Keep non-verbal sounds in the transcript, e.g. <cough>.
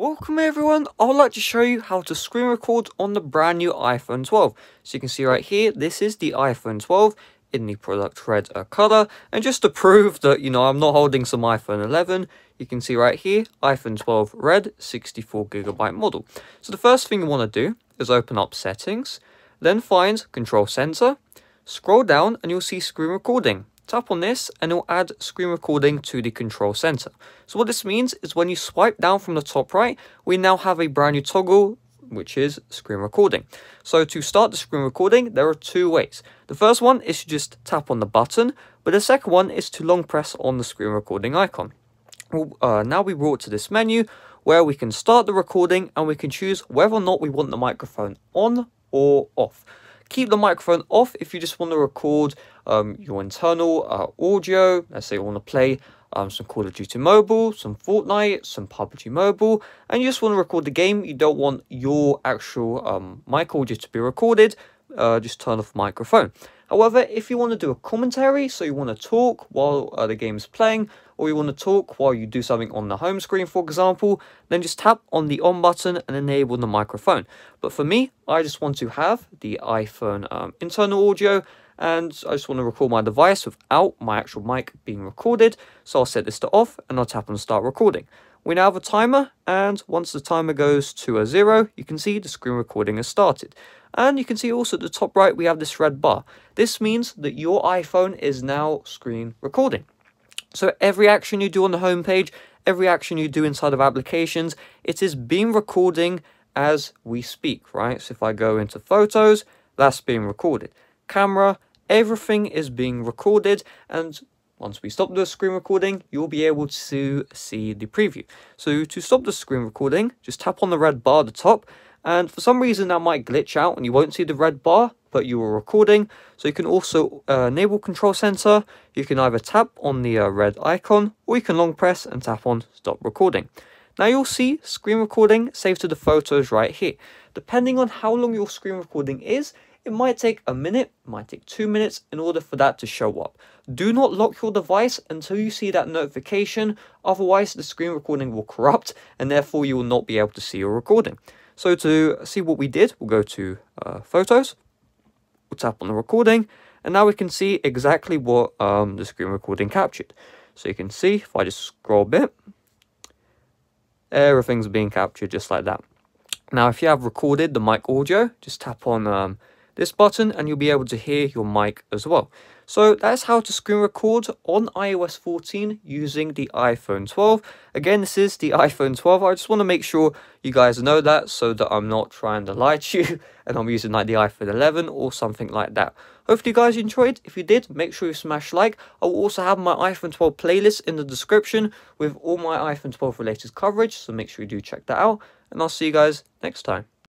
Welcome everyone, I would like to show you how to screen record on the brand new iPhone 12. So you can see right here, this is the iPhone 12 in the product red uh, color. And just to prove that, you know, I'm not holding some iPhone 11, you can see right here, iPhone 12 red 64 gigabyte model. So the first thing you want to do is open up settings, then find control center, scroll down and you'll see screen recording. Tap on this and it will add screen recording to the control center. So what this means is when you swipe down from the top right, we now have a brand new toggle which is screen recording. So to start the screen recording, there are two ways. The first one is to just tap on the button, but the second one is to long press on the screen recording icon. Well, uh, now we brought to this menu where we can start the recording and we can choose whether or not we want the microphone on or off. Keep the microphone off if you just want to record um, your internal uh, audio. Let's say you want to play um, some Call of Duty Mobile, some Fortnite, some PUBG Mobile, and you just want to record the game. You don't want your actual um, mic audio to be recorded. Uh, just turn off microphone. However, if you want to do a commentary, so you want to talk while uh, the game is playing, or you want to talk while you do something on the home screen, for example, then just tap on the on button and enable the microphone. But for me, I just want to have the iPhone um, internal audio and I just want to record my device without my actual mic being recorded. So I'll set this to off and I'll tap on start recording. We now have a timer and once the timer goes to a zero, you can see the screen recording has started. And you can see also at the top right, we have this red bar. This means that your iPhone is now screen recording. So every action you do on the homepage, every action you do inside of applications, it is being recording as we speak, right? So if I go into photos, that's being recorded. Camera, everything is being recorded and once we stop the screen recording, you'll be able to see the preview. So to stop the screen recording, just tap on the red bar at the top and for some reason that might glitch out and you won't see the red bar but you are recording. So you can also uh, enable control center. You can either tap on the uh, red icon or you can long press and tap on stop recording. Now you'll see screen recording saved to the photos right here. Depending on how long your screen recording is it might take a minute, might take two minutes in order for that to show up. Do not lock your device until you see that notification, otherwise the screen recording will corrupt and therefore you will not be able to see your recording. So to see what we did, we'll go to uh, photos, we'll tap on the recording, and now we can see exactly what um, the screen recording captured. So you can see, if I just scroll a bit, everything's being captured just like that. Now, if you have recorded the mic audio, just tap on um, this button and you'll be able to hear your mic as well. So that's how to screen record on iOS 14 using the iPhone 12. Again, this is the iPhone 12. I just want to make sure you guys know that so that I'm not trying to lie to you <laughs> and I'm using like the iPhone 11 or something like that. Hopefully you guys enjoyed. If you did, make sure you smash like. I will also have my iPhone 12 playlist in the description with all my iPhone 12 related coverage. So make sure you do check that out. And I'll see you guys next time.